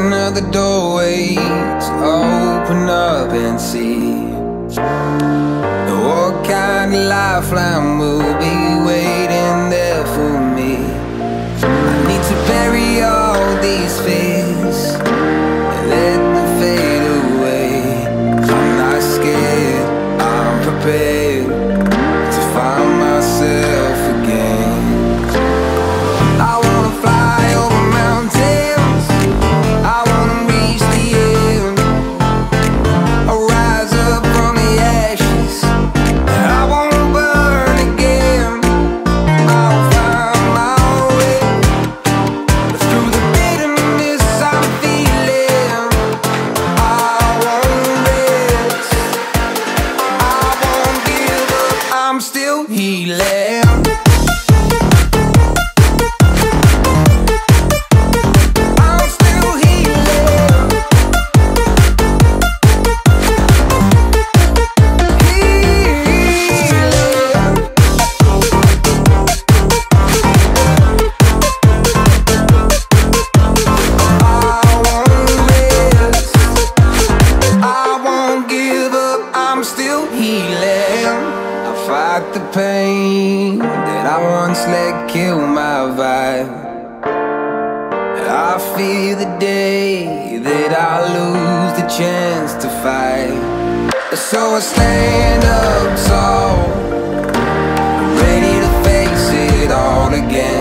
looking at the doorways Open up and see. What kind of lifeline will I'm still healing kill my vibe. I fear the day that I lose the chance to fight. So I stand up tall Ready to face it all again.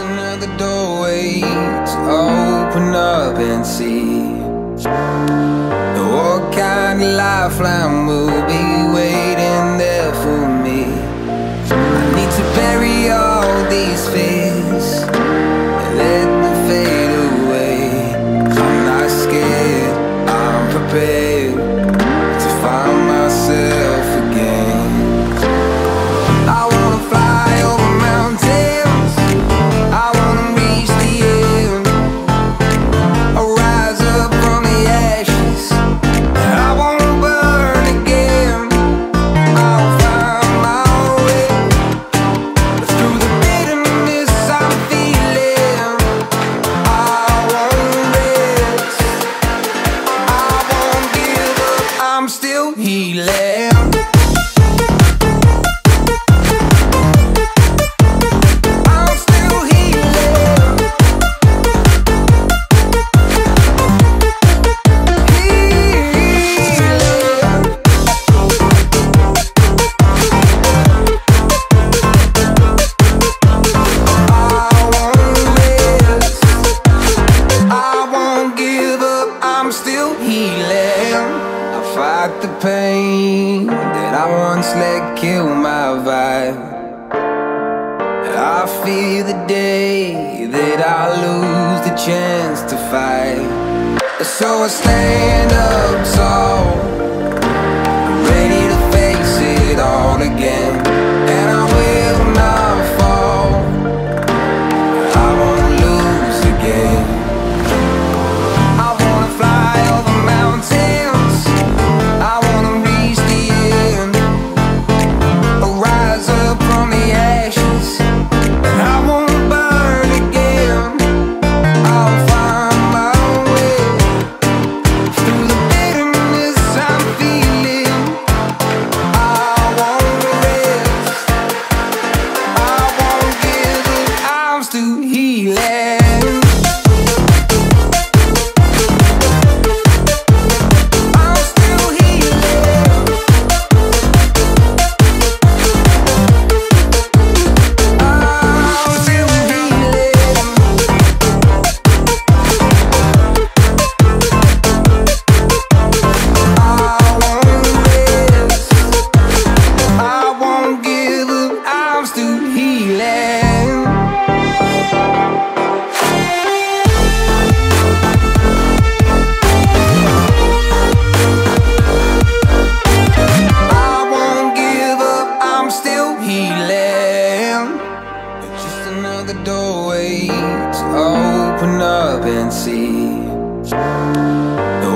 Another doorway to open up and see what kind of lifeline will be waiting there for me. I need to bury all these fears. I'm still healing once let kill my vibe. I fear the day that I lose the chance to fight. So I stand up tall. Another doorway to open up and see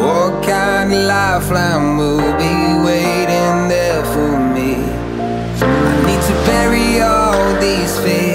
what kind of lifeline will be waiting there for me. I need to bury all these fears.